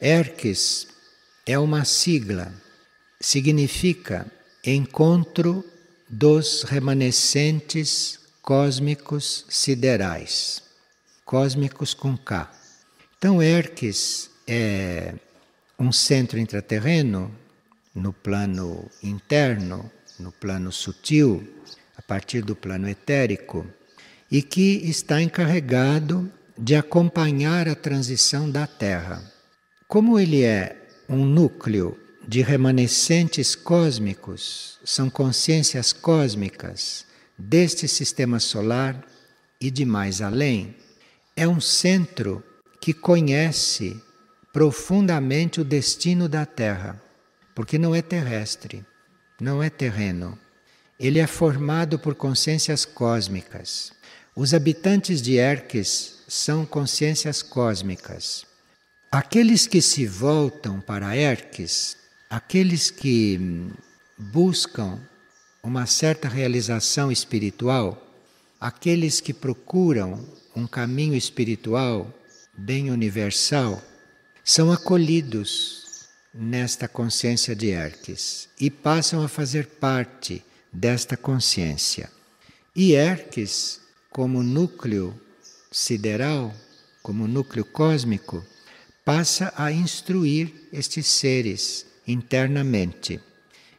Erques é uma sigla, significa encontro dos remanescentes cósmicos siderais, cósmicos com K. Então, Erques é um centro intraterreno no plano interno, no plano sutil, a partir do plano etérico, e que está encarregado de acompanhar a transição da Terra. Como ele é um núcleo de remanescentes cósmicos, são consciências cósmicas deste sistema solar e de mais além, é um centro que conhece profundamente o destino da Terra, porque não é terrestre, não é terreno. Ele é formado por consciências cósmicas. Os habitantes de Erques são consciências cósmicas. Aqueles que se voltam para Erques, aqueles que buscam uma certa realização espiritual, aqueles que procuram um caminho espiritual bem universal, são acolhidos nesta consciência de Erques e passam a fazer parte desta consciência. E Erques, como núcleo sideral, como núcleo cósmico, passa a instruir estes seres internamente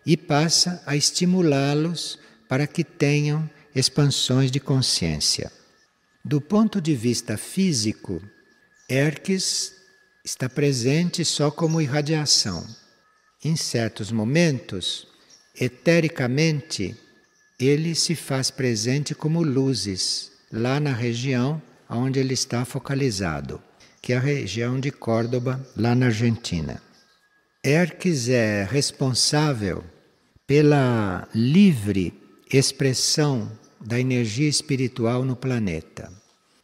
e passa a estimulá-los para que tenham expansões de consciência. Do ponto de vista físico, Erques está presente só como irradiação. Em certos momentos, etericamente, ele se faz presente como luzes lá na região onde ele está focalizado, que é a região de Córdoba, lá na Argentina. Erques é responsável pela livre expressão da energia espiritual no planeta.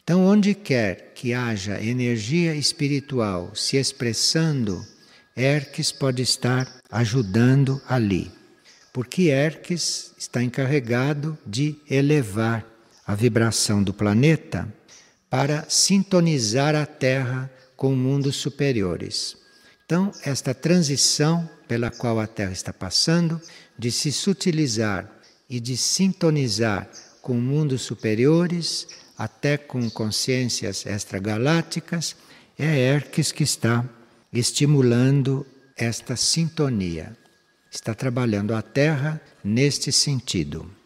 Então, onde quer que haja energia espiritual se expressando, Erques pode estar ajudando ali. Porque Erques está encarregado de elevar a vibração do planeta para sintonizar a Terra com mundos superiores. Então, esta transição pela qual a Terra está passando, de se sutilizar e de sintonizar com mundos superiores, até com consciências extragalácticas, é Hermes que está estimulando esta sintonia. Está trabalhando a Terra neste sentido.